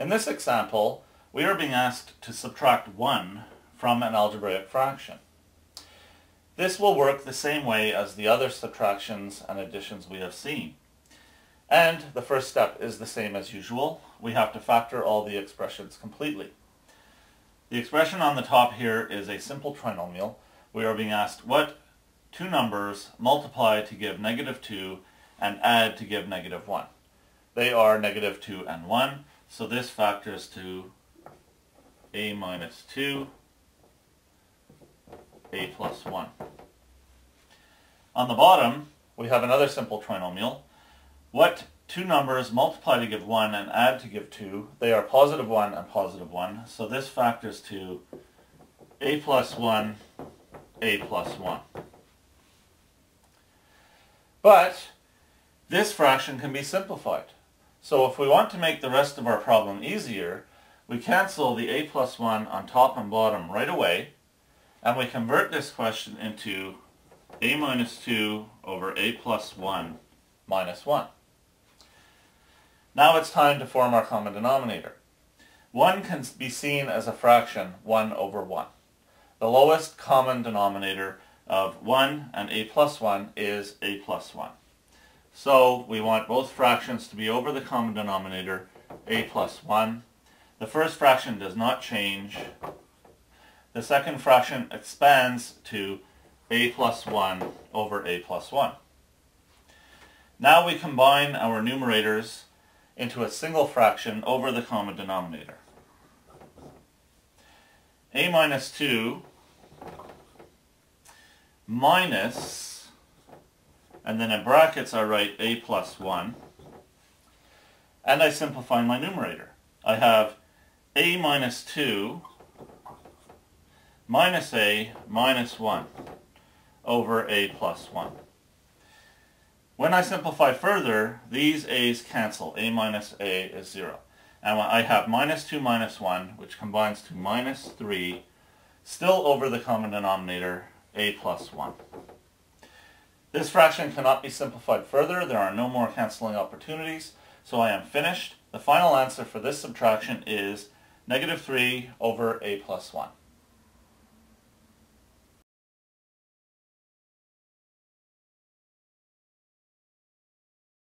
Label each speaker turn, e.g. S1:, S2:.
S1: In this example, we are being asked to subtract 1 from an algebraic fraction. This will work the same way as the other subtractions and additions we have seen. And the first step is the same as usual. We have to factor all the expressions completely. The expression on the top here is a simple trinomial. We are being asked what two numbers multiply to give negative 2 and add to give negative 1. They are negative 2 and 1, so this factors to a minus 2, a plus 1. On the bottom, we have another simple trinomial. What two numbers multiply to give 1 and add to give 2, they are positive 1 and positive 1, so this factors to a plus 1, a plus 1. But this fraction can be simplified. So if we want to make the rest of our problem easier, we cancel the a plus 1 on top and bottom right away, and we convert this question into a minus 2 over a plus 1 minus 1. Now it's time to form our common denominator. 1 can be seen as a fraction 1 over 1. The lowest common denominator of 1 and a plus 1 is a plus 1. So we want both fractions to be over the common denominator, a plus 1. The first fraction does not change. The second fraction expands to a plus 1 over a plus 1. Now we combine our numerators into a single fraction over the common denominator. a minus 2 minus and then in brackets I write a plus 1, and I simplify my numerator. I have a minus 2 minus a minus 1 over a plus 1. When I simplify further, these a's cancel. a minus a is 0. And I have minus 2 minus 1, which combines to minus 3, still over the common denominator, a plus 1. This fraction cannot be simplified further. There are no more cancelling opportunities. So I am finished. The final answer for this subtraction is negative 3 over a plus 1.